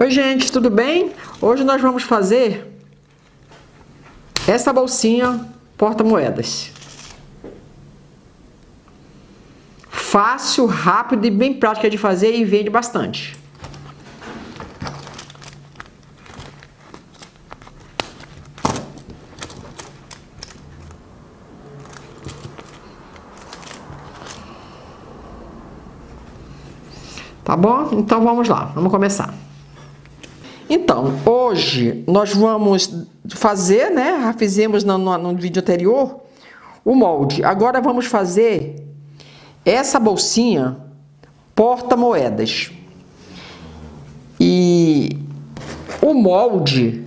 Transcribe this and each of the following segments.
Oi gente, tudo bem? Hoje nós vamos fazer essa bolsinha porta-moedas. Fácil, rápido e bem prática de fazer e vende bastante. Tá bom? Então vamos lá, vamos começar. Então, hoje nós vamos fazer, né? Fizemos no, no, no vídeo anterior o molde. Agora vamos fazer essa bolsinha porta-moedas. E o molde,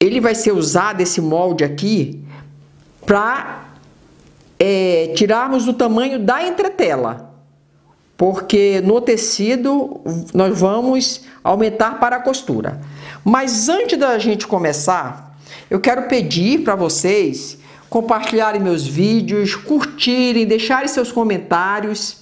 ele vai ser usado, esse molde aqui, para é, tirarmos o tamanho da entretela porque no tecido nós vamos aumentar para a costura. Mas antes da gente começar, eu quero pedir para vocês compartilharem meus vídeos, curtirem, deixarem seus comentários.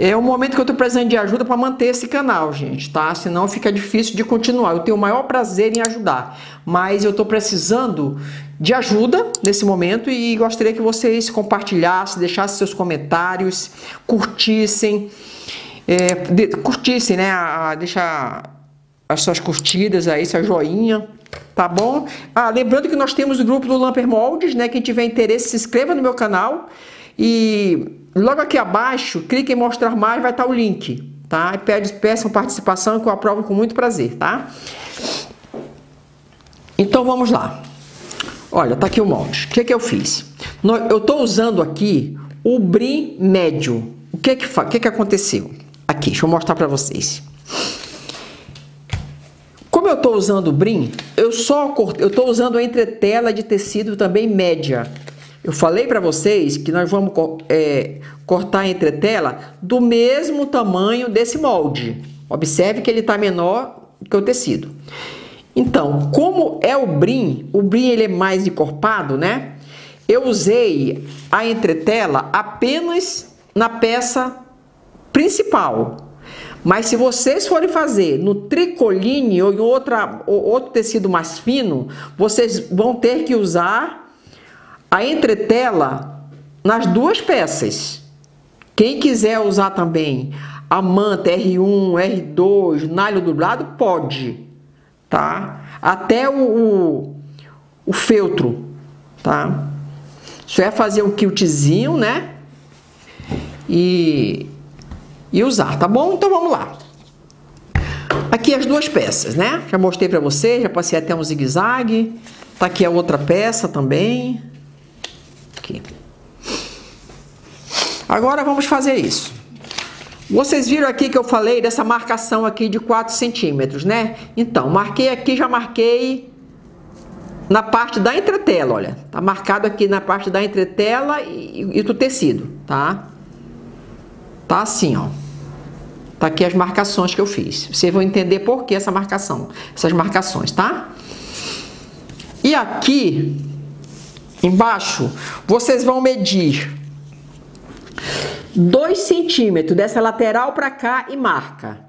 É um momento que eu estou precisando de ajuda para manter esse canal, gente, tá? Senão fica difícil de continuar. Eu tenho o maior prazer em ajudar, mas eu estou precisando de ajuda nesse momento e gostaria que vocês compartilhassem, deixassem seus comentários, curtissem, é, de, curtissem, né? A, a, deixar as suas curtidas aí, sua joinha, tá bom? Ah, lembrando que nós temos o grupo do Lamper Moldes, né? Quem tiver interesse, se inscreva no meu canal e logo aqui abaixo, clique em mostrar mais, vai estar o link, tá? E pede, peçam participação que eu aprovo com muito prazer, tá? Então vamos lá. Olha, tá aqui o molde. O que que eu fiz? Eu estou usando aqui o brim médio. O que que, o que que aconteceu? Aqui, deixa eu mostrar para vocês. Como eu estou usando o brim, eu só eu estou usando a entretela de tecido também média. Eu falei para vocês que nós vamos é, cortar a entretela do mesmo tamanho desse molde. Observe que ele está menor que o tecido. Então, como é o brim, o brim ele é mais encorpado, né? Eu usei a entretela apenas na peça principal. Mas se vocês forem fazer no tricoline ou em outra, ou outro tecido mais fino, vocês vão ter que usar a entretela nas duas peças. Quem quiser usar também a manta R1, R2, nalho dublado, pode tá? Até o, o, o feltro, tá? Só é fazer um quiltzinho, né? E, e usar, tá bom? Então vamos lá. Aqui as duas peças, né? Já mostrei pra vocês, já passei até um zigue-zague. Tá aqui a outra peça também. Aqui. Agora vamos fazer isso. Vocês viram aqui que eu falei dessa marcação aqui de 4 centímetros, né? Então, marquei aqui, já marquei na parte da entretela, olha. Tá marcado aqui na parte da entretela e, e do tecido, tá? Tá assim, ó. Tá aqui as marcações que eu fiz. Vocês vão entender por que essa marcação, essas marcações, tá? E aqui, embaixo, vocês vão medir 2 centímetros dessa lateral para cá e marca.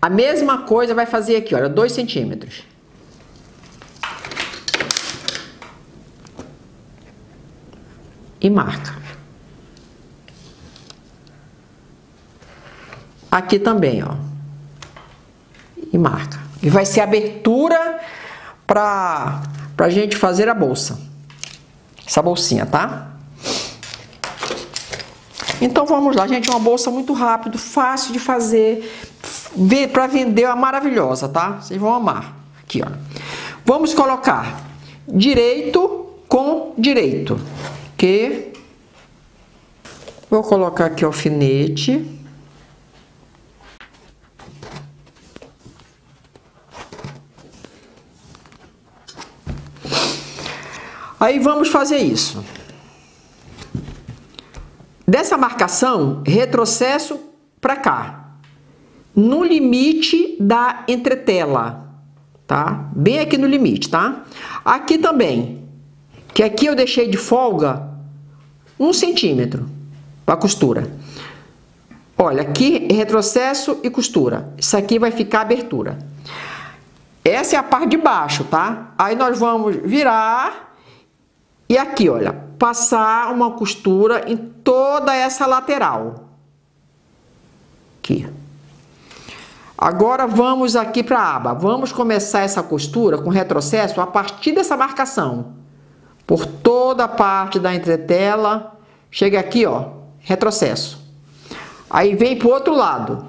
A mesma coisa vai fazer aqui, olha, 2 centímetros. E marca. Aqui também, ó. E marca. E vai ser abertura para a gente fazer a bolsa. Essa bolsinha, tá? Então vamos lá, gente, uma bolsa muito rápido, fácil de fazer, para vender, é maravilhosa, tá? Vocês vão amar. Aqui, ó. Vamos colocar direito com direito, que vou colocar aqui alfinete. Aí vamos fazer isso. Dessa marcação, retrocesso para cá, no limite da entretela, tá? Bem aqui no limite, tá? Aqui também, que aqui eu deixei de folga um centímetro para costura. Olha, aqui retrocesso e costura. Isso aqui vai ficar abertura. Essa é a parte de baixo, tá? Aí nós vamos virar e aqui, olha, passar uma costura em toda essa lateral. Aqui. Agora vamos aqui para a aba. Vamos começar essa costura com retrocesso a partir dessa marcação. Por toda a parte da entretela. Chega aqui, ó, retrocesso. Aí vem para o outro lado.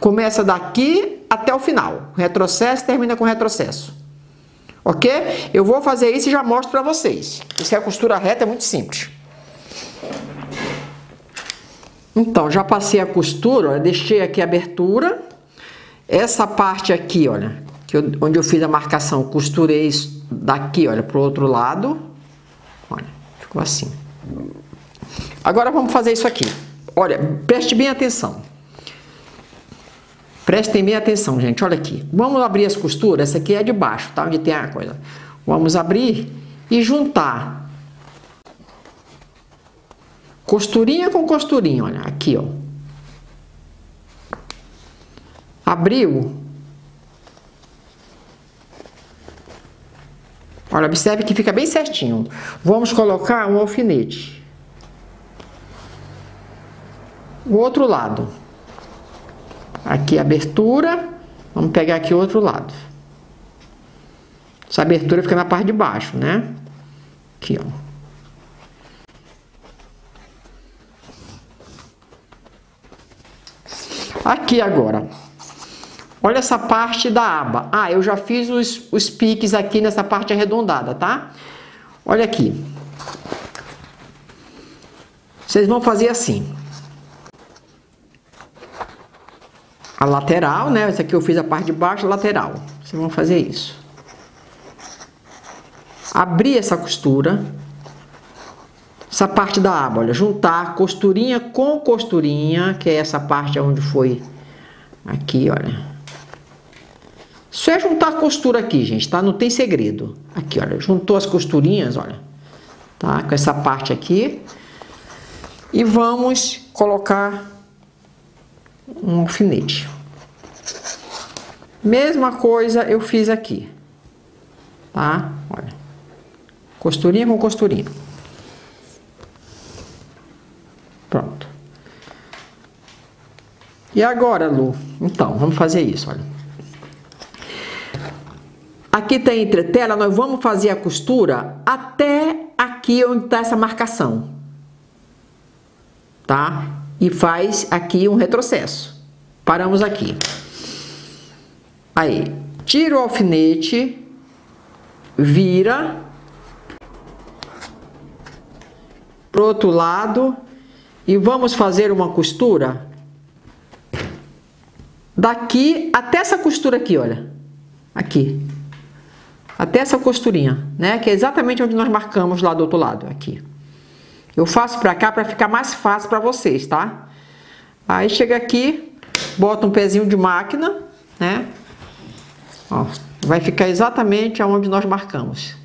Começa daqui até o final. Retrocesso termina com retrocesso. Ok? Eu vou fazer isso e já mostro para vocês. Isso é costura reta, é muito simples. Então, já passei a costura, deixei aqui a abertura. Essa parte aqui, olha, eu, onde eu fiz a marcação, costurei daqui, olha, para o outro lado. Olha, ficou assim. Agora vamos fazer isso aqui. Olha, preste bem atenção. Prestem bem atenção, gente. Olha aqui. Vamos abrir as costuras. Essa aqui é de baixo, tá? Onde tem a coisa. Vamos abrir e juntar. Costurinha com costurinha, olha. Aqui, ó. Abriu. Olha, observe que fica bem certinho. Vamos colocar um alfinete. o outro lado. Aqui abertura, vamos pegar aqui o outro lado. Essa abertura fica na parte de baixo, né? Aqui, ó. Aqui agora. Olha essa parte da aba. Ah, eu já fiz os, os piques aqui nessa parte arredondada, tá? Olha aqui. Vocês vão fazer assim. A lateral, né? Essa aqui eu fiz a parte de baixo, lateral. Vocês vão fazer isso. Abrir essa costura. Essa parte da aba, olha, juntar costurinha com costurinha, que é essa parte onde foi aqui, olha. Só é juntar costura aqui, gente, tá? Não tem segredo. Aqui, olha, juntou as costurinhas, olha. Tá? Com essa parte aqui. E vamos colocar um alfinete. Mesma coisa eu fiz aqui, tá? Olha, costurinha com costurinha. Pronto. E agora, Lu? Então, vamos fazer isso, olha. Aqui tem entretela, nós vamos fazer a costura até aqui onde está essa marcação. Tá? E faz aqui um retrocesso. Paramos aqui. Aí, tira o alfinete, vira pro outro lado e vamos fazer uma costura daqui até essa costura aqui, olha. Aqui. Até essa costurinha, né? Que é exatamente onde nós marcamos lá do outro lado, aqui. Eu faço pra cá pra ficar mais fácil pra vocês, tá? Aí chega aqui, bota um pezinho de máquina, né? Ó, vai ficar exatamente aonde nós marcamos.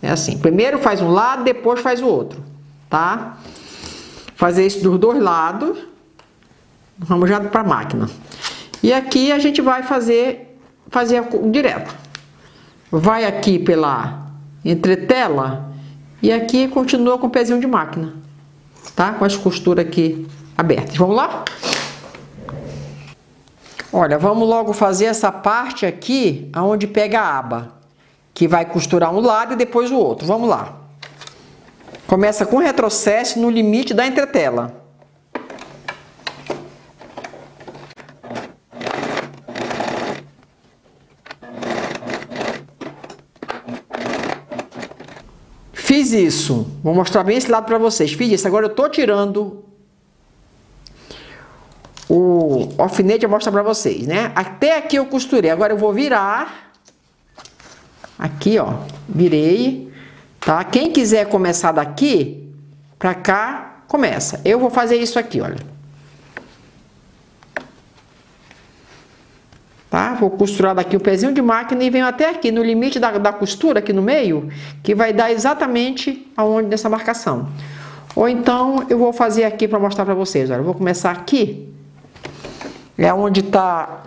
É assim, primeiro faz um lado, depois faz o outro, tá? Fazer isso dos dois lados. Vamos já para a máquina. E aqui a gente vai fazer, fazer direto. Vai aqui pela entretela e aqui continua com o pezinho de máquina, tá? Com as costuras aqui abertas. Vamos lá? Olha, vamos logo fazer essa parte aqui, aonde pega a aba, que vai costurar um lado e depois o outro. Vamos lá. Começa com retrocesso no limite da entretela. Fiz isso. Vou mostrar bem esse lado para vocês. Fiz isso. Agora eu tô tirando o alfinete. Eu mostro para vocês, né? Até aqui eu costurei. Agora eu vou virar. Aqui, ó. Virei. Tá? Quem quiser começar daqui para cá, começa. Eu vou fazer isso aqui, olha. Tá? Vou costurar daqui o pezinho de máquina e venho até aqui no limite da, da costura aqui no meio, que vai dar exatamente aonde nessa marcação. Ou então eu vou fazer aqui para mostrar para vocês. Olha, eu vou começar aqui. É onde está,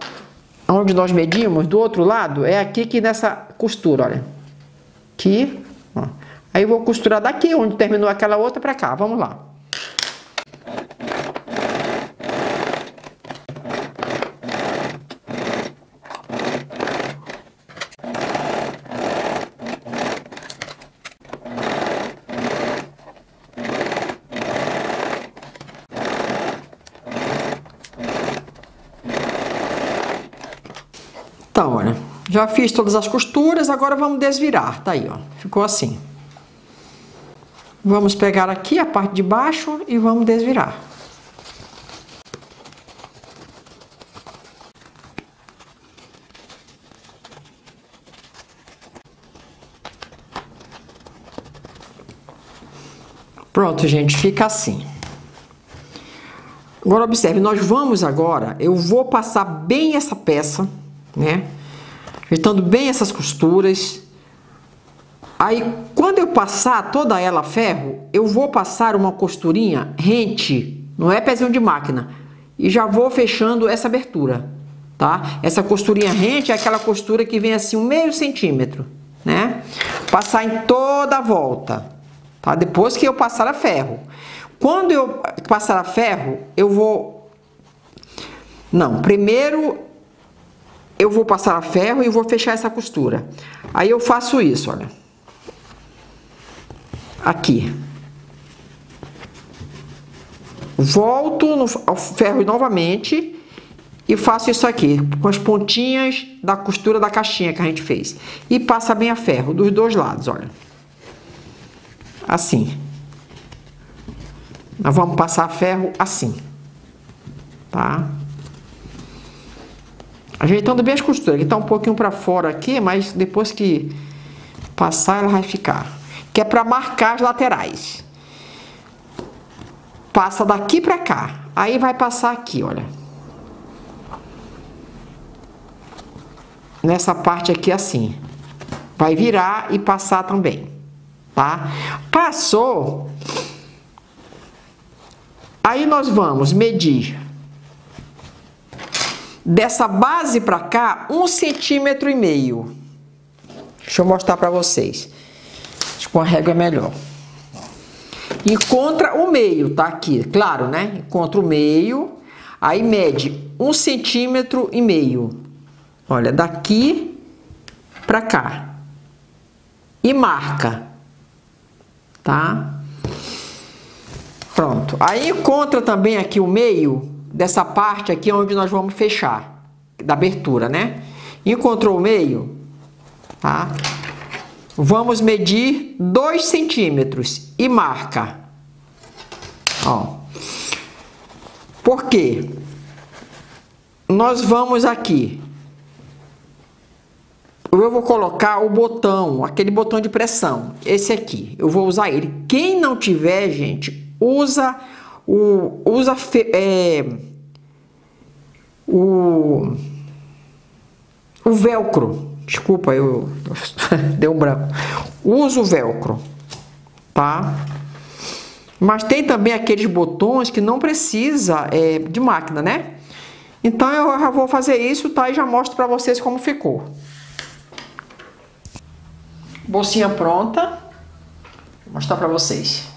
onde nós medimos. Do outro lado é aqui que nessa costura, olha. Aqui. Ó. Aí eu vou costurar daqui onde terminou aquela outra para cá. Vamos lá. Então, olha, já fiz todas as costuras, agora vamos desvirar. Tá aí, ó, ficou assim. Vamos pegar aqui a parte de baixo e vamos desvirar. Pronto, gente, fica assim. Agora observe, nós vamos agora, eu vou passar bem essa peça né? Ajeitando bem essas costuras. Aí, quando eu passar toda ela a ferro, eu vou passar uma costurinha rente, não é pezinho de máquina, e já vou fechando essa abertura, tá? Essa costurinha rente é aquela costura que vem assim um meio centímetro, né? Passar em toda a volta, tá? Depois que eu passar a ferro. Quando eu passar a ferro, eu vou... Não, primeiro eu vou passar a ferro e vou fechar essa costura. Aí eu faço isso, olha. Aqui. Volto no, ao ferro novamente e faço isso aqui, com as pontinhas da costura da caixinha que a gente fez. E passa bem a ferro dos dois lados, olha. Assim. Nós vamos passar a ferro assim. Tá? Ajeitando bem as costuras, que tá um pouquinho para fora aqui, mas depois que passar ela vai ficar. Que é para marcar as laterais. Passa daqui para cá. Aí vai passar aqui, olha. Nessa parte aqui assim. Vai virar e passar também, tá? Passou. Aí nós vamos medir dessa base para cá, um centímetro e meio. Deixa eu mostrar para vocês. Acho que com a régua é melhor. Encontra o meio, tá aqui, claro, né? Encontra o meio, aí mede um centímetro e meio. Olha, daqui para cá. E marca, tá? Pronto. Aí encontra também aqui o meio dessa parte aqui onde nós vamos fechar, da abertura, né? Encontrou o meio, tá? Vamos medir 2 centímetros e marca. Ó. Por quê? Nós vamos aqui. Eu vou colocar o botão, aquele botão de pressão, esse aqui. Eu vou usar ele. Quem não tiver, gente, usa o, usa é, o, o velcro. Desculpa, eu deu um branco. Usa o velcro, tá? Mas tem também aqueles botões que não precisa é, de máquina, né? Então eu já vou fazer isso, tá? E já mostro para vocês como ficou. Bolsinha pronta. Vou mostrar para vocês.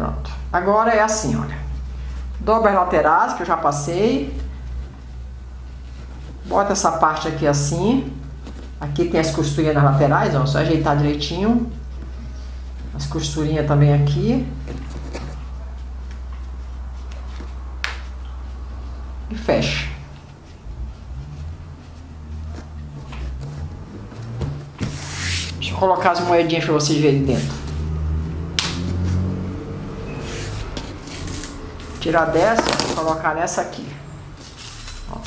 Pronto. Agora é assim, olha. Dobra as laterais, que eu já passei. Bota essa parte aqui assim. Aqui tem as costurinhas nas laterais, ó. Só ajeitar direitinho. As costurinhas também aqui. E fecha. Deixa eu colocar as moedinhas para vocês verem dentro. Tirar dessa e colocar nessa aqui. Ó.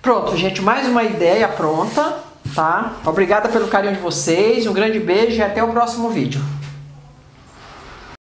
Pronto, gente, mais uma ideia pronta, tá? Obrigada pelo carinho de vocês, um grande beijo e até o próximo vídeo.